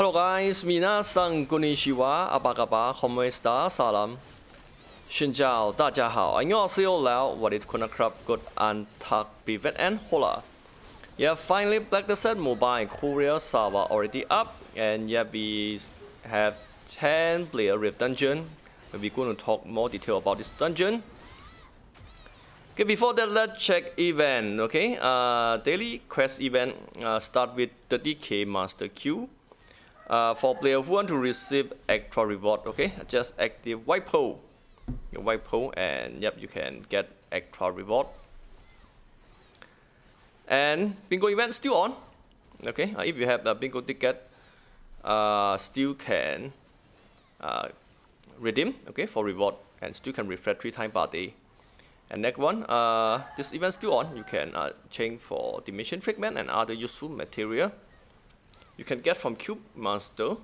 Hello guys, minasan konnichiwa, abagaba, homo esta, salam. Xin chào, ta cha hao, annyeonghaseyo lao, what it kuna krab good and tak privet and hola. Yeah, finally Black Desert Mobile Korea Server already up and yeah, we have 10 player rift dungeon. We're going to talk more detail about this dungeon. Okay, before that, let's check event, okay? Uh, daily quest event, uh, start with 30k master queue. Uh, for player who want to receive extra reward, okay, just active white pole, your white pole, and yep, you can get extra reward. And bingo event still on. Okay, uh, if you have the bingo ticket, uh, still can uh, redeem. Okay, for reward, and still can refresh three times per day. And next one, uh, this event still on. You can uh, change for dimension fragment and other useful material you can get from Cube Master.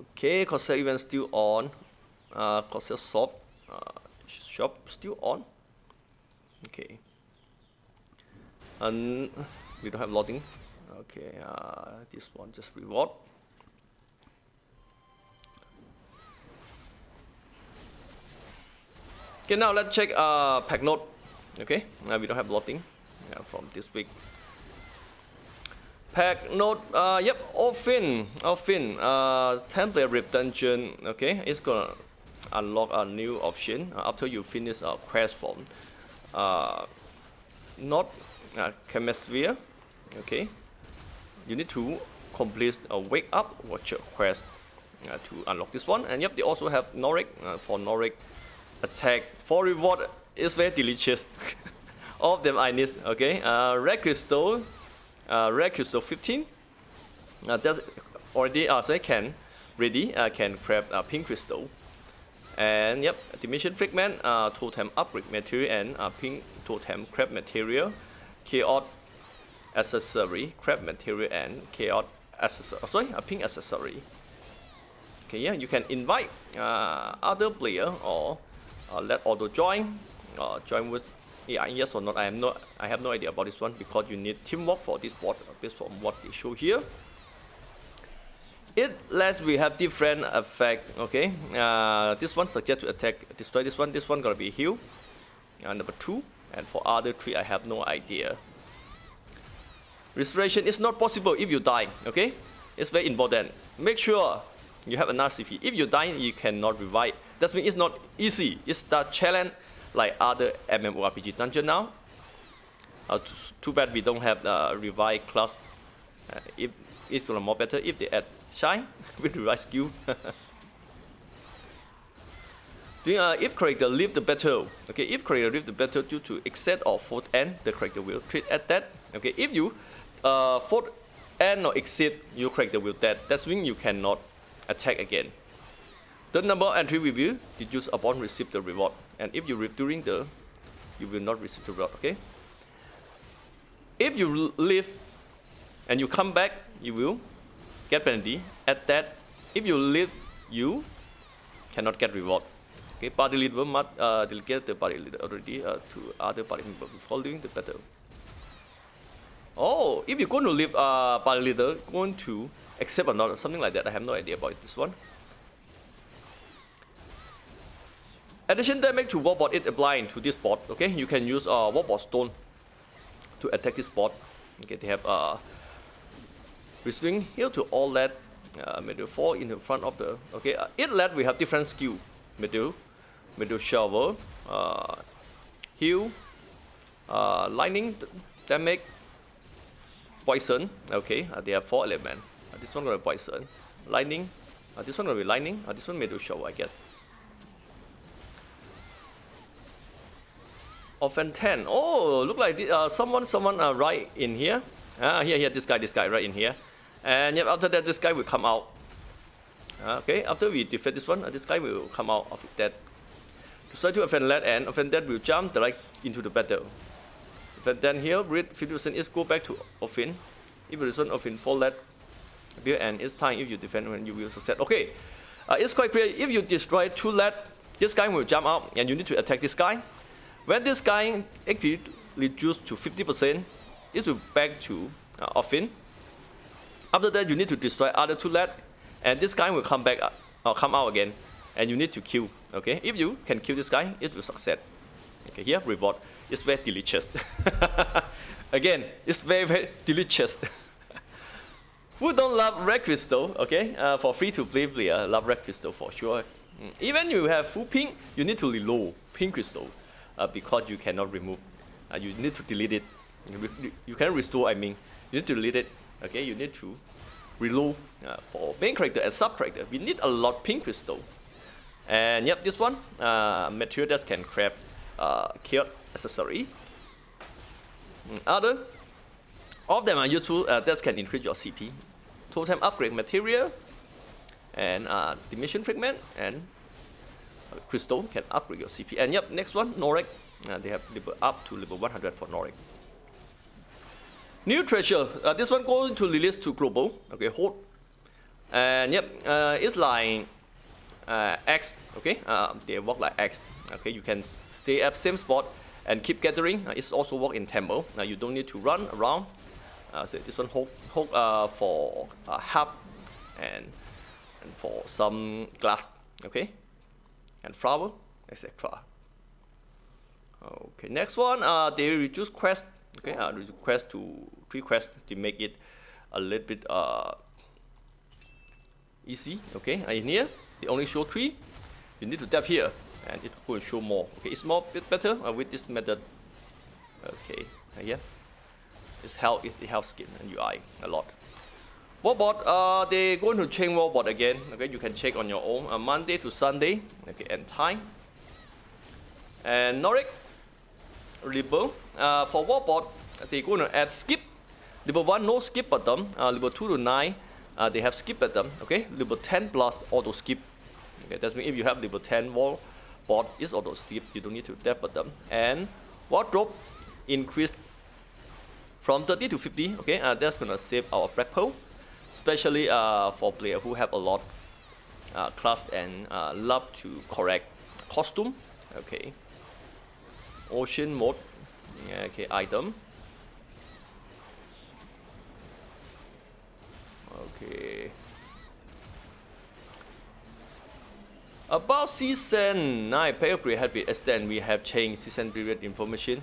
Okay, Corsair event still on. Uh, Corsair shop, uh, shop still on. Okay. And we don't have loading. Okay, uh, this one just reward. Okay, now let's check uh, pack note. Okay, now we don't have loading from this week. Pack. Note, uh, yep, Offin, Offin, uh, template dungeon, okay, it's gonna unlock a new option uh, after you finish a quest form. uh, not uh, Kamasylvia, okay, you need to complete a wake up watcher quest uh, to unlock this one, and yep, they also have Noric, uh, for Noric attack, for reward, is very delicious, all of them I need, okay, uh, Red Crystal, uh, red crystal 15. Uh, that's already uh, so I can ready uh, can grab uh, pink crystal. And yep, dimension fragment, uh, totem upgrade material and uh, pink totem crab material, chaos accessory, crab material and chaos accessory. Oh, sorry, a pink accessory. Okay, yeah, you can invite uh, other player or uh, let auto join, or join with yeah, yes or not, I am not I have no idea about this one because you need teamwork for this board based on what they show here. It lets we have different effect, okay? Uh, this one suggest to attack, destroy this one, this one gonna be heal. Uh, number two, and for other three I have no idea. Restoration is not possible if you die, okay? It's very important. Make sure you have enough CP. If you die, you cannot revive. That means it's not easy. It's the challenge like other MMORPG dungeon now. Uh, too bad we don't have the revive class. Uh, if it's more better if they add shine with revive skill. Doing, uh, if character leave the battle, okay, if character leave the battle due to exit or fourth end, the character will treat at that. Okay, if you uh, fourth end or exit, your character will dead. That's means you cannot attack again. The number entry review deduce upon receive the reward and if you reap during the you will not receive the reward okay? If you leave and you come back you will get penalty. At that if you leave you cannot get reward. Okay party leader must uh, delegate the party leader already uh, to other party member before leaving the battle. Oh if you're going to leave uh, party leader going to accept or not something like that. I have no idea about this one Addition damage to Warboard is applied to this board. Okay, you can use uh, Warboard Stone to attack this board. Okay, they have uh, restoring heal to all that. Uh, middle fall in the front of the. Okay, uh, it let we have different skill. Middle, middle shovel, uh, heal, uh, lightning damage, poison. Okay, uh, they have four element. Uh, this one gonna be poison, lightning. Uh, this one gonna be lightning. Uh, this one middle shovel, I guess. Offin 10. Oh, look like uh, someone, someone uh, right in here. Ah, here, here, this guy, this guy, right in here. And after that, this guy will come out. Uh, okay, after we defeat this one, uh, this guy will come out of that. Destroy to Offin led and Offin that will jump direct into the battle. But then here, read 50% is go back to Offin. If you return Offin fall that appear and it's time if you defend when you will succeed. Okay, uh, it's quite clear. If you destroy two lead, this guy will jump out and you need to attack this guy. When this guy actually reduced to 50%, it will back to uh, After that, you need to destroy other two lead, and this guy will come back, uh, or come out again, and you need to kill. Okay, if you can kill this guy, it will succeed. Okay, here reward is very delicious. again, it's very very delicious. Who don't love red crystal? Okay, uh, for free to play player, love red crystal for sure. Mm. Even you have full pink, you need to reload pink crystal uh, because you cannot remove. Uh, you need to delete it. You, can restore. I mean, you need to delete it okay you need to reload uh, for main character and sub character we need a lot pink crystal and yep this one uh, material that can craft uh, killed accessory mm, other all of them are useful uh, that can increase your CP totem upgrade material and uh, dimension fragment and crystal can upgrade your CP and yep next one Norek uh, they have level up to level 100 for Norek New treasure. Uh, this one going to release to global. Okay, hold. And yep, uh, it's like uh, X. Okay, uh, they work like X. Okay, you can stay at same spot and keep gathering. Uh, it's also work in temple. Now you don't need to run around. Uh, so this one hold, hold for uh, help and and for some glass. Okay, and flower, etc. Okay, next one. Uh, they reduce quest okay uh, request to request to make it a little bit uh, easy okay uh, in here they only show three you need to tap here and it will show more okay it's more bit better uh, with this method okay uh, yeah it's help it helps skin and UI a lot Warbot, uh, they're going to change Warbot again. Okay, you can check on your own. Uh, Monday to Sunday. Okay, and time. And Norik, level. Uh, for Warbot, they're going to add skip. Level 1, no skip button. Uh, level 2 to 9, uh, they have skip button. Okay, level 10 plus auto skip. Okay, that means if you have level 10 wall bot is auto skip, you don't need to tap button. And wardrobe increased from 30 to 50. Okay, uh, that's gonna save our black pearl, especially uh, for player who have a lot uh, class and uh, love to correct costume. Okay. Ocean mode. Okay item. Okay. About season 9 pay upgrade has been extended. We have changed season period information.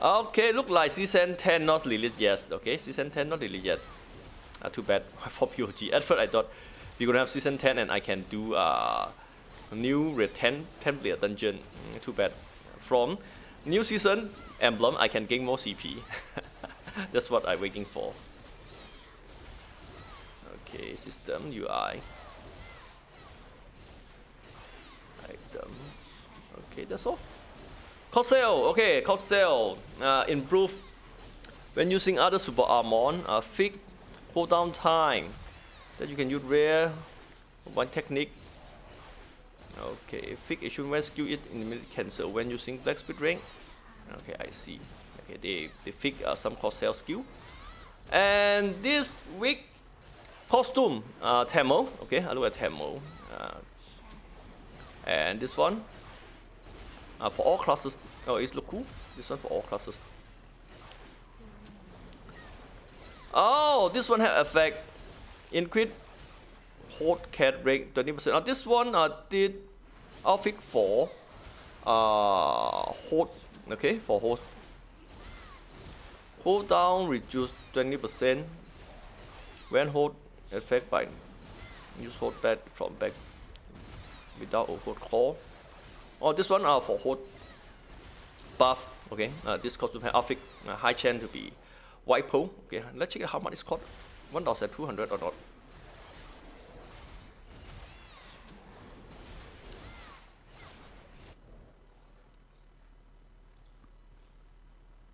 Okay look like season 10 not released yet. Okay season 10 not released yet uh, too bad for POG at first I thought we're gonna have season 10 and I can do uh, new red 10 10 player dungeon mm, too bad from new season emblem, I can gain more CP. That's what I'm waiting for. Okay, system UI. Item. Okay, that's all. Cost. Okay, cost. Uh, improve when using other super armor. Uh, fix cooldown time. That you can use rare one technique. Okay, fix issue skill it in the minute cancel when using black speed ring Okay, I see. Okay, they, they fix uh, some cross sell skill. And this week, costume, uh, Tamer. Okay, I look at Tamer. Uh, and this one, uh, for all classes. Oh, it's look cool. This one for all classes. Oh, this one has effect. Increase hold cat rate 20%. Now this one uh, did outfit for uh, hold okay for hold hold down reduce 20% when hold effect by use hold back from back without a hold call oh this one are uh, for hold buff okay uh, this costume have outfit uh, high chance to be white pole okay let's check how much it's cost 1200 or not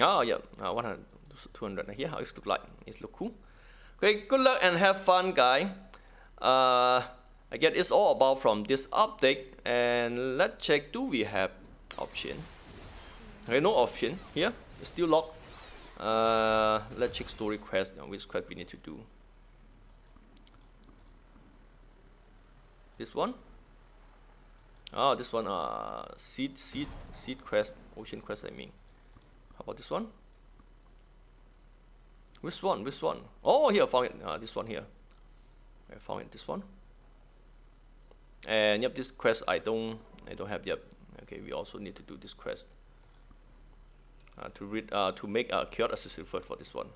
Oh, yeah, uh, 100, 200. Here, how it look like. It look cool. Okay, good luck and have fun, guy. Uh, I guess it's all about from this update. And let's check, do we have option? Okay, no option here. It's still locked. Uh, let's check story quest, now which quest we need to do. This one? Oh, this one, uh, seed, seed, seed quest, ocean quest, I mean. How about this one? Which one? Which one? Oh, here, I found it. Uh, this one here. I found it. This one. And yep, this quest I don't, I don't have yet. Okay, we also need to do this quest. Uh, to read, uh, to make a cure assistant for this one.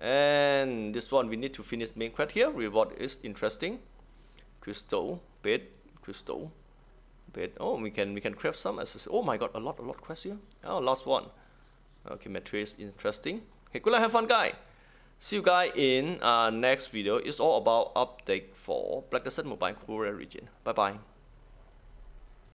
And this one we need to finish main quest here. Reward is interesting. Crystal, bed, crystal, bed. Oh, we can we can craft some assistant. Oh my god, a lot a lot quest here. Oh, last one. Okay, materials interesting. Hey, good luck, have fun, guy. See you guys in uh, next video. It's all about update for Black Desert Mobile Korea region. Bye bye.